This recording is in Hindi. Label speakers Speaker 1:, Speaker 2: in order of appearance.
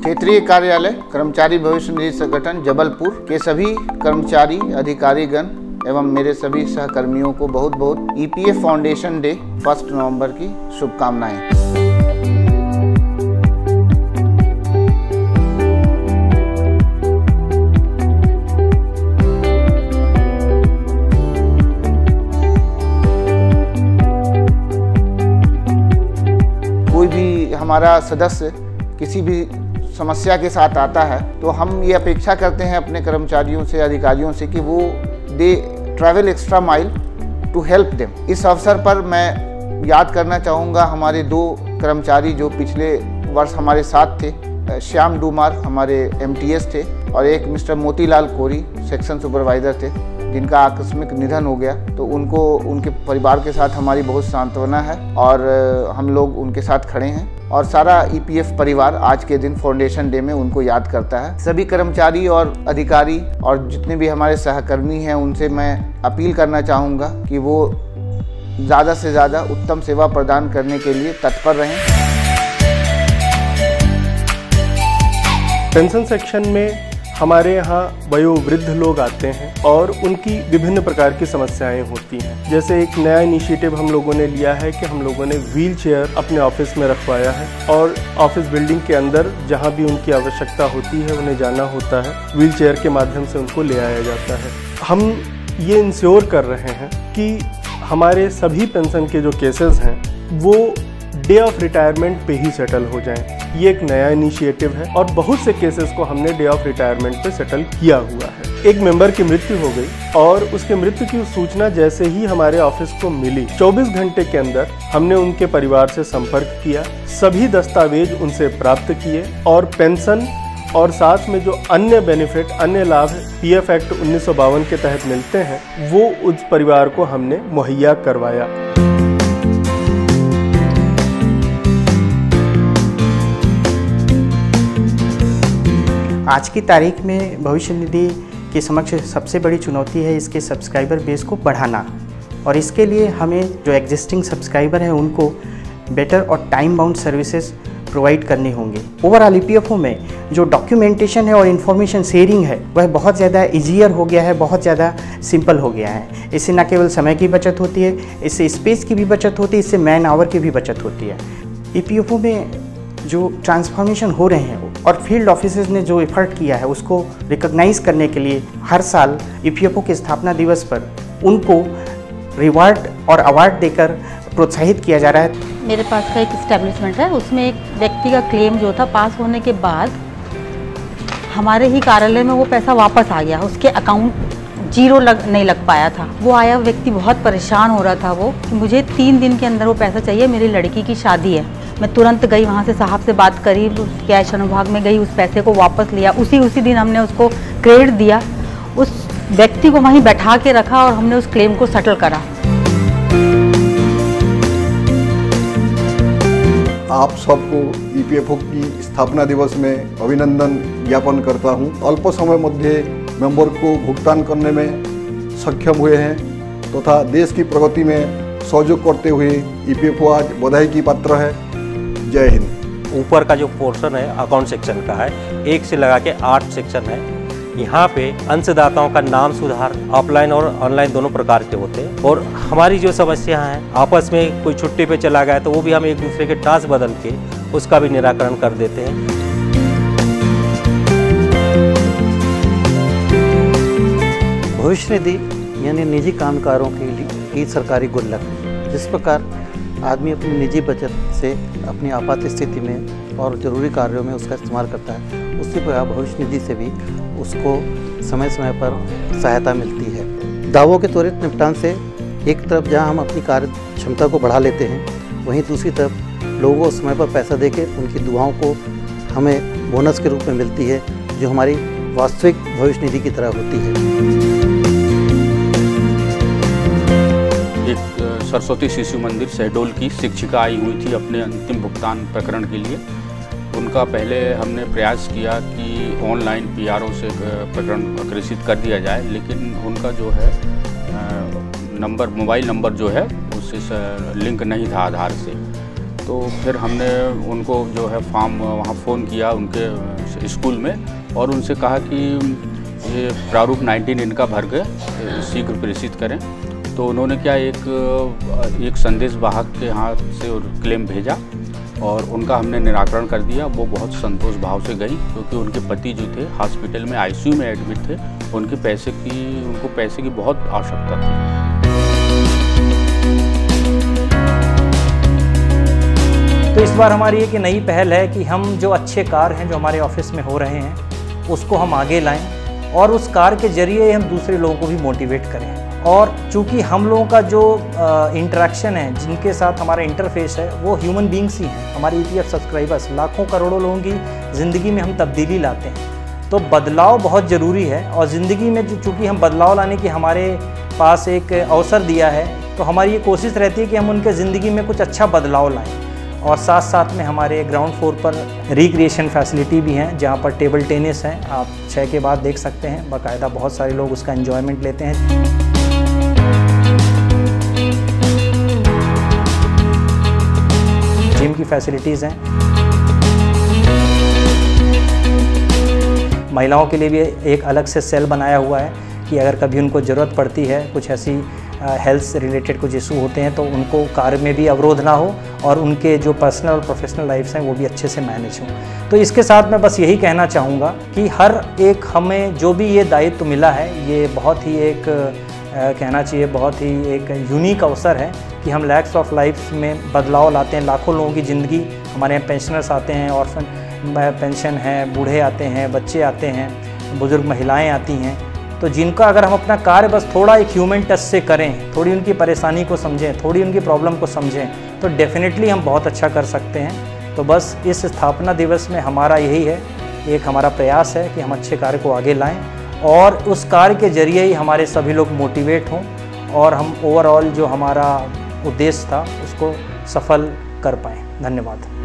Speaker 1: क्षेत्रीय कार्यालय, कर्मचारी भविष्य निधि संगठन, जबलपुर के सभी कर्मचारी अधिकारीगण एवं मेरे सभी सहकर्मियों को बहुत बहुत EPF foundation day first November की शुभकामनाएँ। कोई भी हमारा सदस्य किसी भी समस्या के साथ आता है तो हम ये अपेक्षा करते हैं अपने कर्मचारियों से, अधिकारियों से कि वो they travel extra mile to help them इस अवसर पर मैं याद करना चाहूँगा हमारे दो कर्मचारी जो पिछले वर्ष हमारे साथ थे श्याम डूमार, हमारे एमटीएस थे। और एक mister Motilal Kori, section supervisor थे, जिनका आकस्मिक निधन हो गया तो उनको, उनके परिवार के साथ हमारी बहुत सांत्वना है और हम लोग उनके साथ खड़े हैं और सारा ईपीएफ परिवार आज के दिन फाउंडेशन डे में उनको याद करता है। सभी कर्मचारी और अधिकारी और जितने भी हमारे सहकर्मी हैं, उनसे मैं अपील करना चाहूँगा कि वो ज़्यादा से ज़्यादा उत्तम सेवा प्रदान करने के लिए तत्पर रहें।
Speaker 2: पेंशन सेक्शन में हमारे यहाँ वयोवृद्ध लोग आते हैं और उनकी विभिन्न प्रकार की समस्याएँ होती हैं। जैसे एक नया इनिशिएटिव हम लोगों ने लिया है कि हम लोगों ने व्हील चेयर अपने ऑफ़िस में रखवाया है और ऑफ़िस बिल्डिंग के अंदर जहाँ भी उनकी आवश्यकता होती है, उन्हें जाना होता है व्हील चेयर के माध्यम से उनको ले आया जाता है। हम ये इंश्योर कर रहे हैं कि हमारे सभी पेंशन के जो केसेस हैं, वो डे ऑफ़ रिटायरमेंट पे ही सेटल हो जाएँ। ये एक नया इनिशिएटिव है और बहुत से केसेस को हमने डे ऑफ़ रिटायरमेंट पे सेटल किया हुआ है। एक मेंबर की मृत्यु हो गई और उसके मृत्यु की सूचना जैसे ही हमारे ऑफ़िस को मिली 24 घंटे के अंदर हमने उनके परिवार से संपर्क किया, सभी दस्तावेज़ उनसे प्राप्त किए और पेंशन और साथ में जो अन्य बेनिफिट अन्य लाभ पी एफ़ एक्ट उन्नीस सौ बावन के तहत मिलते हैं, वो उस परिवार को हमने मुहैया करवाया।
Speaker 3: आज की तारीख में भविष्य निधि के समक्ष सबसे बड़ी चुनौती है इसके सब्सक्राइबर बेस को बढ़ाना। और इसके लिए हमें जो एग्जिस्टिंग सब्सक्राइबर हैं, उनको बेटर और टाइम बाउंड सर्विसेज़ प्रोवाइड करने होंगे। ओवरऑल ईपीएफओ में जो डॉक्यूमेंटेशन है और इन्फॉर्मेशन शेयरिंग है, वह बहुत ज़्यादा ईजियर हो गया है, बहुत ज़्यादा सिंपल हो गया है। इससे न केवल समय की बचत होती है, इससे स्पेस की भी बचत होती है, इससे मैन आवर की भी बचत होती है। ईपीएफओ में जो ट्रांसफॉर्मेशन हो रहे हैं और फ़ील्ड ऑफिसर्स ने जो एफर्ट किया है, उसको रिकॉग्नाइज करने के लिए हर साल ई के स्थापना दिवस पर उनको रिवार्ड और अवार्ड देकर प्रोत्साहित किया जा रहा है।
Speaker 4: मेरे पास का एक इस्टेब्लिशमेंट है, उसमें एक व्यक्ति का क्लेम जो था पास होने के बाद हमारे ही कार्यालय में वो पैसा वापस आ गया, उसके अकाउंट ज़ीरो लग, नहीं लग पाया था। वो आया, व्यक्ति बहुत परेशान हो रहा था वो कि मुझे तीन दिन के अंदर वो पैसा चाहिए, मेरी लड़की की शादी है। मैं तुरंत गई वहाँ से, साहब से बात करी, कैश अनुभाग में गई, उस पैसे को वापस लिया। उसी उसी दिन हमने उसको क्रेडिट दिया। उस व्यक्ति को वहीं बैठा के रखा और हमने उस क्लेम को सेटल करा।
Speaker 5: आप सबको ईपीएफओ की स्थापना दिवस में अभिनंदन ज्ञापन करता हूँ। अल्प समय मध्य मेंबर को भुगतान करने में सक्षम हुए हैं तथा तो देश की प्रगति में सहयोग करते हुए ईपीएफओ आज बधाई की पात्र है। जय हिंद।
Speaker 6: ऊपर का जो पोर्शन है अकाउंट सेक्शन का है एक से लगा के आठ सेक्शन है यहाँ पे अंशदाताओं का नाम सुधार ऑफलाइन और ऑनलाइन दोनों प्रकार के होते हैं। और हमारी जो समस्या है आपस में कोई छुट्टी पे चला गया तो वो भी हम एक दूसरे के टास्क बदल के उसका भी निराकरण कर देते हैं।
Speaker 7: भविष्य निधि यानी निजी कामकारों के लिए की सरकारी गुल्लक जिस प्रकार आदमी अपनी निजी बचत से अपनी आपात स्थिति में और ज़रूरी कार्यों में उसका इस्तेमाल करता है। उसी प्रकार भविष्य निधि से भी उसको समय समय पर सहायता मिलती है। दावों के त्वरित निपटान से एक तरफ़ जहाँ हम अपनी कार्य क्षमता को बढ़ा लेते हैं, वहीं दूसरी तरफ़ लोगों को समय पर पैसा दे उनकी दुआओं को हमें बोनस के रूप में मिलती है, जो हमारी वास्तविक भविष्य निधि की तरह होती है।
Speaker 8: सरस्वती शिशु मंदिर शहडोल की शिक्षिका आई हुई थी अपने अंतिम भुगतान प्रकरण के लिए। उनका पहले हमने प्रयास किया कि ऑनलाइन पीआरओ से प्रकरण अग्रेसित कर दिया जाए, लेकिन उनका जो है नंबर, मोबाइल नंबर जो है, उससे लिंक नहीं था आधार से। तो फिर हमने उनको जो है, फॉर्म वहाँ फ़ोन किया उनके स्कूल में और उनसे कहा कि ये प्रारूप 19 इनका भर के शीघ्र प्रेषित करें। तो उन्होंने क्या एक एक संदेश वाहक के हाथ से क्लेम भेजा और उनका हमने निराकरण कर दिया। वो बहुत संतोष भाव से गई क्योंकि उनके पति जो थे हॉस्पिटल में आईसीयू में एडमिट थे, उनके पैसे की, उनको पैसे की बहुत आवश्यकता थी।
Speaker 9: तो इस बार हमारी एक नई पहल है कि हम जो अच्छे कार हैं जो हमारे ऑफ़िस में हो रहे हैं, उसको हम आगे लाएँ और उस कार के ज़रिए हम दूसरे लोगों को भी मोटिवेट करें। और चूँकि हम लोगों का जो इंटरेक्शन है, जिनके साथ हमारा इंटरफेस है, वो ह्यूमन बींग्स ही हैं। हमारे ई सब्सक्राइबर्स लाखों करोड़ों लोगों की ज़िंदगी में हम तब्दीली लाते हैं। तो बदलाव बहुत ज़रूरी है और ज़िंदगी में जो, चूँकि हम बदलाव लाने की हमारे पास एक अवसर दिया है तो हमारी ये कोशिश रहती है कि हम उनके ज़िंदगी में कुछ अच्छा बदलाव लाएँ। और साथ साथ में हमारे ग्राउंड फ्लोर पर रिक्रिएशन फैसिलिटी भी हैं, जहाँ पर टेबल टेनिस हैं। आप छः के बाद देख सकते हैं, बाकायदा बहुत सारे लोग उसका इन्जॉयमेंट लेते हैं। जिम की फैसिलिटीज़ हैं। महिलाओं के लिए भी एक अलग से सेल बनाया हुआ है कि अगर कभी उनको ज़रूरत पड़ती है, कुछ ऐसी हेल्थ रिलेटेड कुछ इशू होते हैं तो उनको कार्य में भी अवरोध ना हो और उनके जो पर्सनल और प्रोफेशनल लाइफ्स हैं, वो भी अच्छे से मैनेज हों। तो इसके साथ मैं बस यही कहना चाहूँगा कि हर एक हमें जो भी ये दायित्व मिला है, ये बहुत ही एक कहना चाहिए, बहुत ही एक यूनिक अवसर है कि हम लैक्स ऑफ़ लाइफ में बदलाव लाते हैं, लाखों लोगों की ज़िंदगी, हमारे यहाँ पेंशनर्स आते हैं और पेंशन है, बूढ़े आते हैं, बच्चे आते हैं, बुज़ुर्ग महिलाएँ आती हैं। तो जिनका अगर हम अपना कार्य बस थोड़ा एक ह्यूमन टच से करें, थोड़ी उनकी परेशानी को समझें, थोड़ी उनकी प्रॉब्लम को समझें तो डेफिनेटली हम बहुत अच्छा कर सकते हैं। तो बस इस स्थापना दिवस में हमारा यही है, एक हमारा प्रयास है कि हम अच्छे कार्य को आगे लाएँ। और उस कार्य के ज़रिए ही हमारे सभी लोग मोटिवेट हों और हम ओवरऑल जो हमारा उद्देश्य था, उसको सफल कर पाएँ। धन्यवाद।